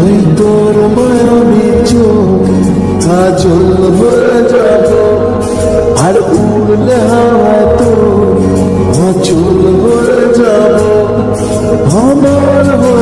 ওই তোর মরণে চোখ কাজল হয়ে যাব আর উড়লে হাওয়া তোর অচল হয়ে যাব আমার হয়ে